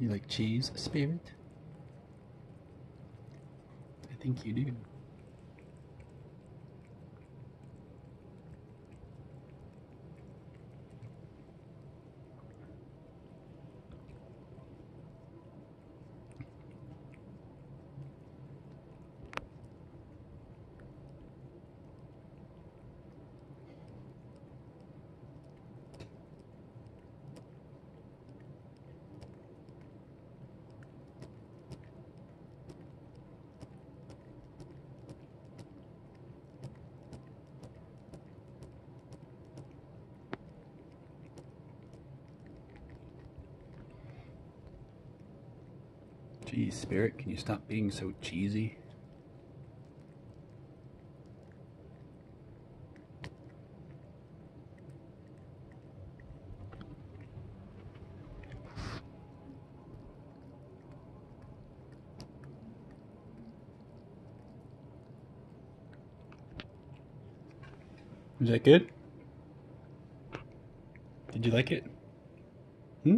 You like cheese, Spirit? I think you do. Geez, Spirit, can you stop being so cheesy? Was that good? Did you like it? Hmm?